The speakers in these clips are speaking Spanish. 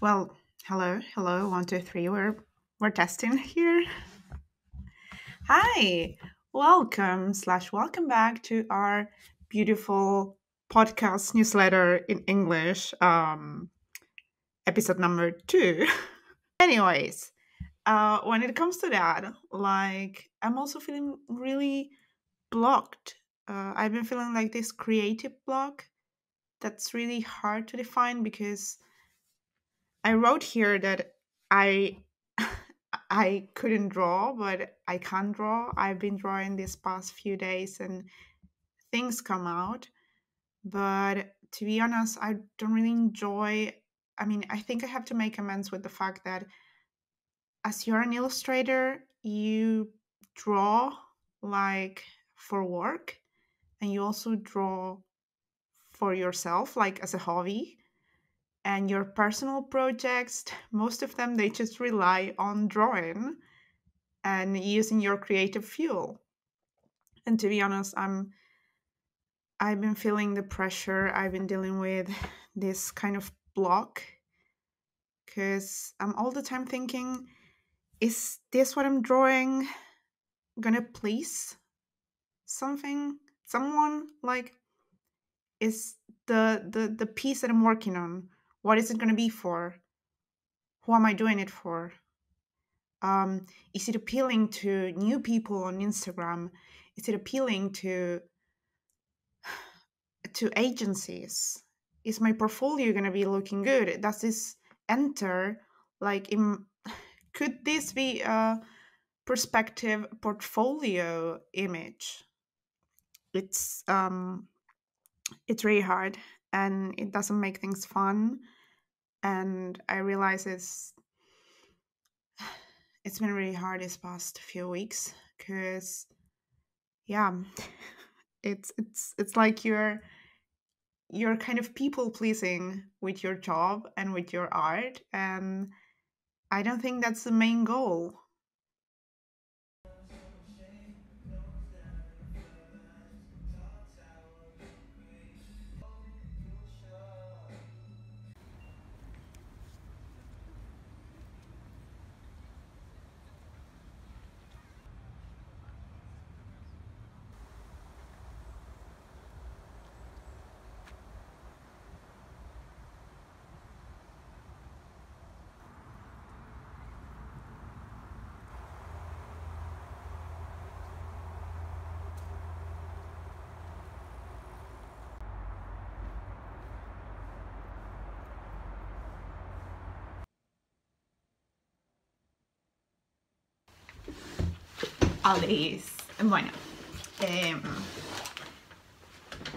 Well, hello, hello, one, two, three. We're we're testing here. Hi, welcome slash welcome back to our beautiful podcast newsletter in English, um, episode number two. Anyways, uh, when it comes to that, like I'm also feeling really blocked. Uh, I've been feeling like this creative block that's really hard to define because I wrote here that I I couldn't draw, but I can draw. I've been drawing these past few days and things come out. But to be honest, I don't really enjoy I mean, I think I have to make amends with the fact that as you're an illustrator, you draw like for work and you also draw for yourself like as a hobby and your personal projects most of them they just rely on drawing and using your creative fuel. And to be honest i'm i've been feeling the pressure. I've been dealing with this kind of block because i'm all the time thinking is this what i'm drawing gonna please something someone? Like is the the the piece that i'm working on what is it going to be for? Who am i doing it for? Um, is it appealing to new people on instagram? Is it appealing to to agencies? Is my portfolio going to be looking good? Does this enter like in could this be a perspective portfolio image? It's um it's really hard and it doesn't make things fun and i realize it's it's been really hard these past few weeks because yeah it's it's it's like you're you're kind of people pleasing with your job and with your art and i don't think that's the main goal Bueno, eh,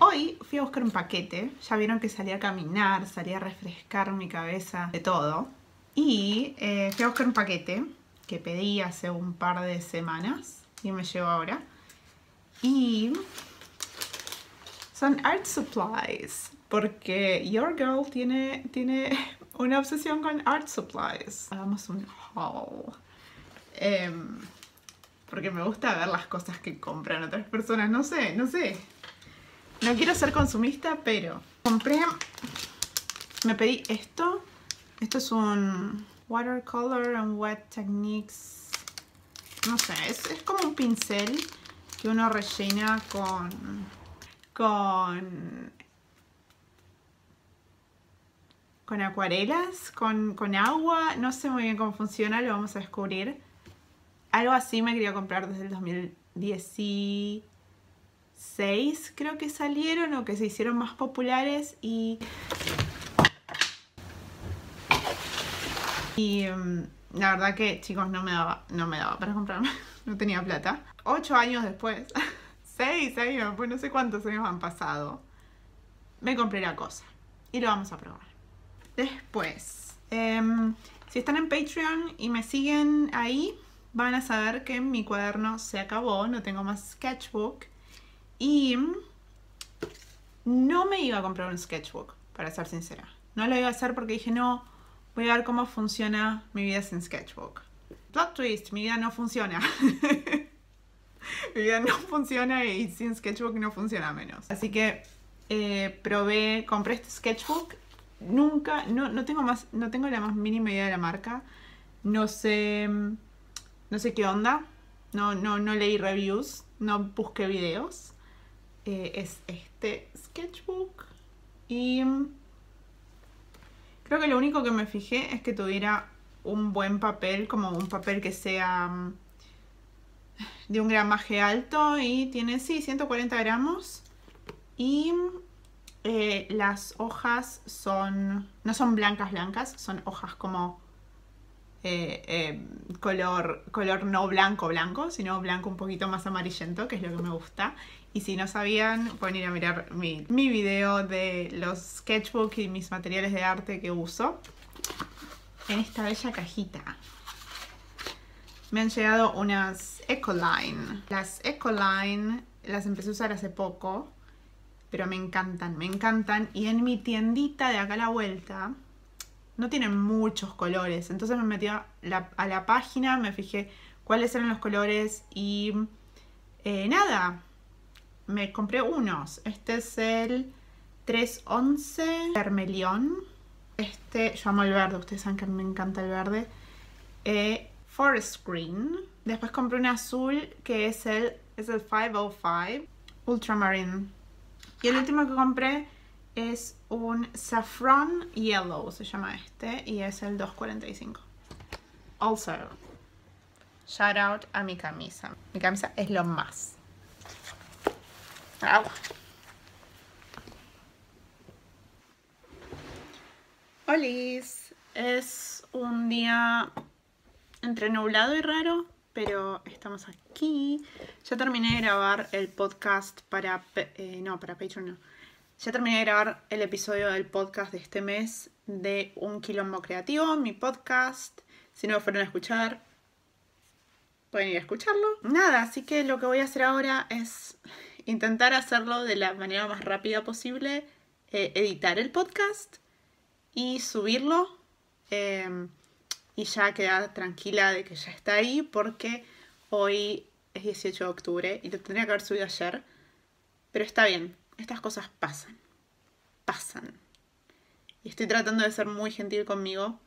hoy fui a buscar un paquete. Ya vieron que salí a caminar, salí a refrescar mi cabeza, de todo. Y eh, fui a buscar un paquete que pedí hace un par de semanas y me llegó ahora. Y son art supplies, porque Your Girl tiene, tiene una obsesión con art supplies. Hagamos un haul. Eh, porque me gusta ver las cosas que compran otras personas. No sé, no sé. No quiero ser consumista, pero compré, me pedí esto. Esto es un Watercolor and Wet Techniques. No sé, es, es como un pincel que uno rellena con, con, con acuarelas, con, con agua. No sé muy bien cómo funciona, lo vamos a descubrir. Algo así me quería comprar desde el 2016, creo que salieron o que se hicieron más populares y... Y mm, la verdad que, chicos, no me daba, no me daba para comprarme, no tenía plata. Ocho años después, seis años después, no sé cuántos años han pasado, me compré la cosa y lo vamos a probar. Después, em, si están en Patreon y me siguen ahí, van a saber que mi cuaderno se acabó, no tengo más sketchbook y no me iba a comprar un sketchbook, para ser sincera. No lo iba a hacer porque dije, no, voy a ver cómo funciona mi vida sin sketchbook. Plot twist, mi vida no funciona. mi vida no funciona y sin sketchbook no funciona menos. Así que eh, probé, compré este sketchbook nunca, no, no, tengo más, no tengo la más mínima idea de la marca. No sé, no sé qué onda. No, no, no leí reviews, no busqué videos. Eh, es este sketchbook. Y creo que lo único que me fijé es que tuviera un buen papel, como un papel que sea mm, de un gramaje alto y tiene, sí, 140 gramos. Y eh, las hojas son, no son blancas blancas, son hojas como eh, eh, color, color no blanco blanco, sino blanco un poquito más amarillento, que es lo que me gusta. Y si no sabían, pueden ir a mirar mi, mi video de los sketchbooks y mis materiales de arte que uso en esta bella cajita. Me han llegado unas Ecoline. Las Ecoline las empecé a usar hace poco pero me encantan, me encantan. Y en mi tiendita de acá a la vuelta no tienen muchos colores. Entonces me metí a la, página, me fijé cuáles eran los colores y eh, nada, me compré unos. Este es el 311 Vermelion. Este, yo amo el verde, ustedes saben que me encanta el verde. Eh, Forest Green. Después compré un azul que es el, es el 505 Ultramarine y el último que compré es un Saffron Yellow, se llama este, y es el 245. Also, shout out a mi camisa. Mi camisa es lo más. Agua. Olis, es un día entre nublado y raro, pero estamos aquí. Ya terminé de grabar el podcast para... Eh, no, para Patreon no. Ya terminé de grabar el episodio del podcast de este mes de Un Quilombo Creativo, mi podcast. Si no lo fueron a escuchar, pueden ir a escucharlo. Nada, así que lo que voy a hacer ahora es intentar hacerlo de la manera más rápida posible, eh, editar el podcast y subirlo. Eh, y ya quedar tranquila de que ya está ahí porque hoy es 18 de octubre y lo tendría que haber subido ayer. Pero está bien, estas cosas pasan. Pasan. Y estoy tratando de ser muy gentil conmigo.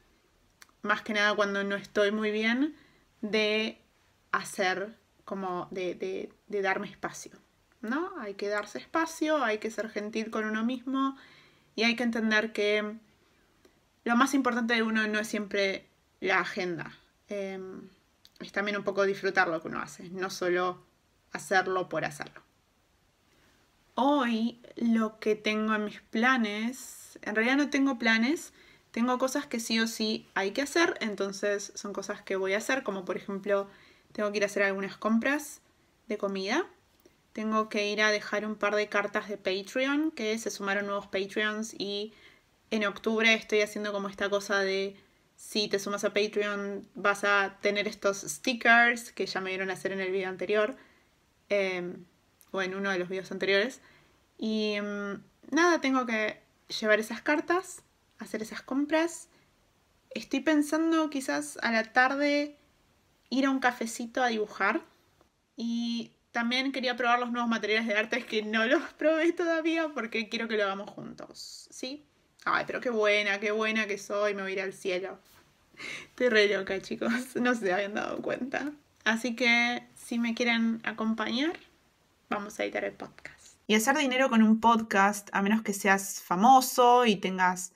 Más que nada cuando no estoy muy bien. De hacer como de, darme espacio. ¿No? Hay que darse espacio, hay que ser gentil con uno mismo. Y hay que entender que lo más importante de uno no es siempre la agenda. Em, es también un poco disfrutar lo que uno hace, no solo hacerlo por hacerlo. Hoy lo que tengo en mis planes, en realidad no tengo planes, tengo cosas que sí o sí hay que hacer, entonces son cosas que voy a hacer, como por ejemplo tengo que ir a hacer algunas compras de comida, tengo que ir a dejar un par de cartas de Patreon, que se sumaron nuevos Patreons y en octubre estoy haciendo como esta cosa de si te sumas a Patreon vas a tener estos stickers que ya me vieron hacer en el video anterior em, o en uno de los videos anteriores. Y em, nada, tengo que llevar esas cartas, hacer esas compras. Estoy pensando quizás a la tarde ir a un cafecito a dibujar. Y también quería probar los nuevos materiales de arte que no los probé todavía porque quiero que lo hagamos juntos. ¿Sí? Ay, pero qué buena, qué buena que soy, me voy a ir al cielo. Estoy re loca, chicos, no se habían dado cuenta. Así que si me quieren acompañar, vamos a editar el podcast. Y hacer dinero con un podcast, a menos que seas famoso y tengas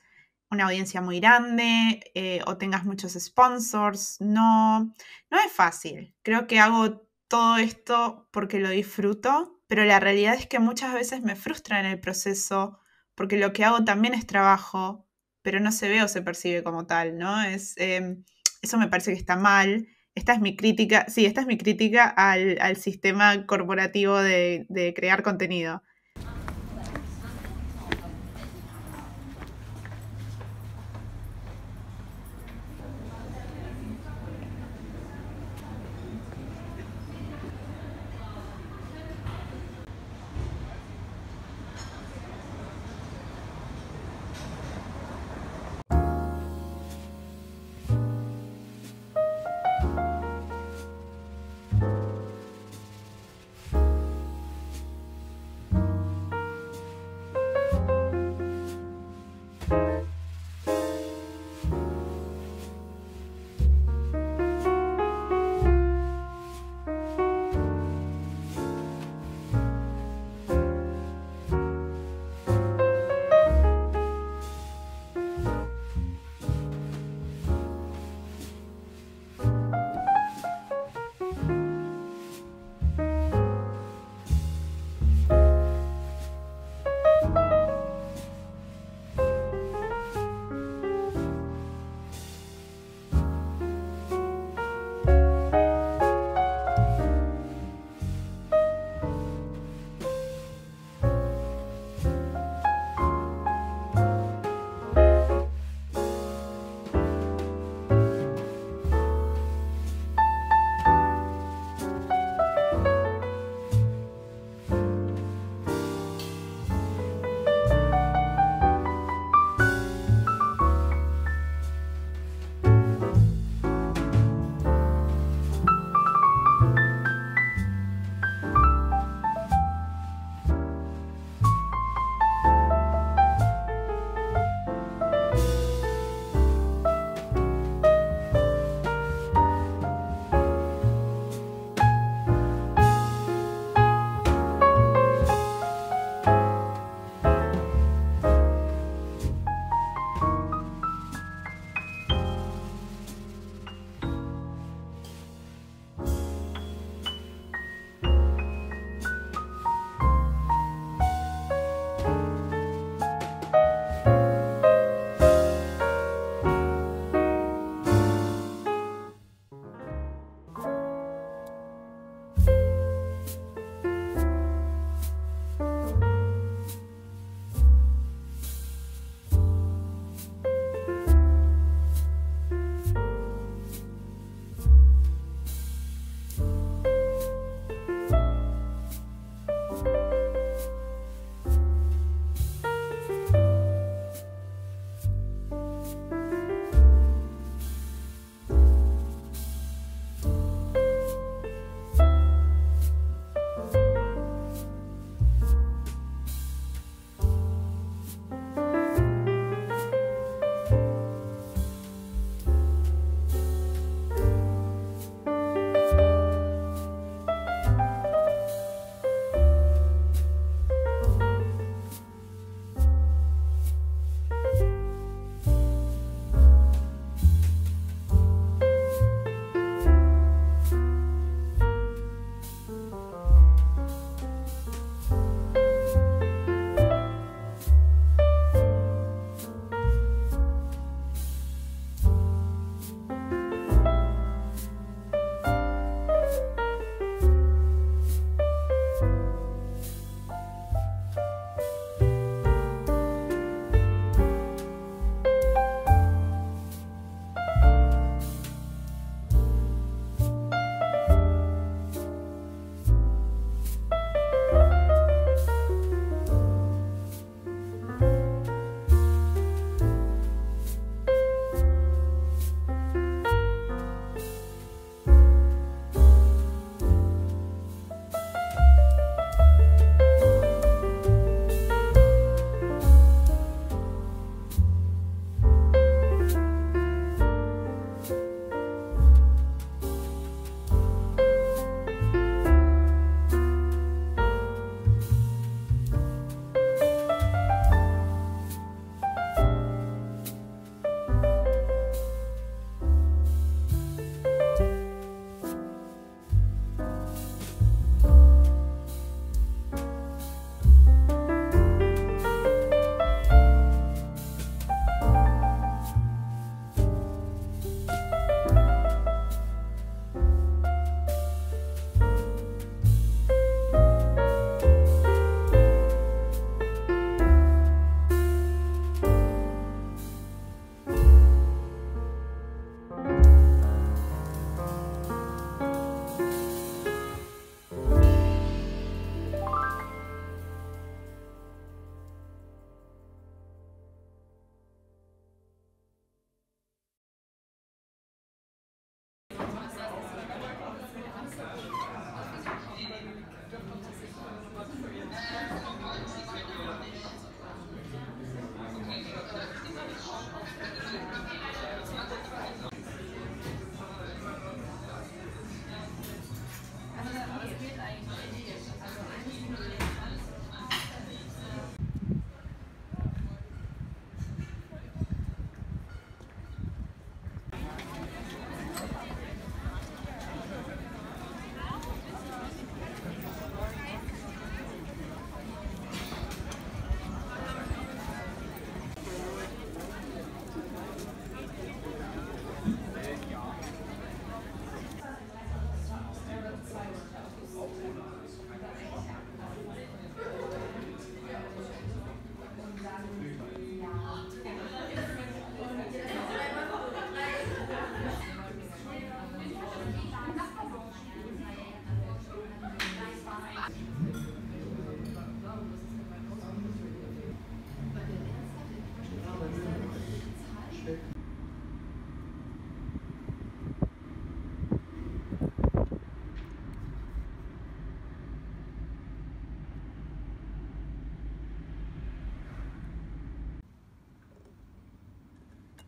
una audiencia muy grande eh, o tengas muchos sponsors, no, no es fácil. Creo que hago todo esto porque lo disfruto, pero la realidad es que muchas veces me frustra en el proceso porque lo que hago también es trabajo, pero no se ve o se percibe como tal, ¿no? Es, em, eso me parece que está mal. Esta es mi crítica, sí, esta es mi crítica al, sistema corporativo de, de crear contenido.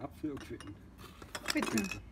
Abführquitten. Quitten. Quitten.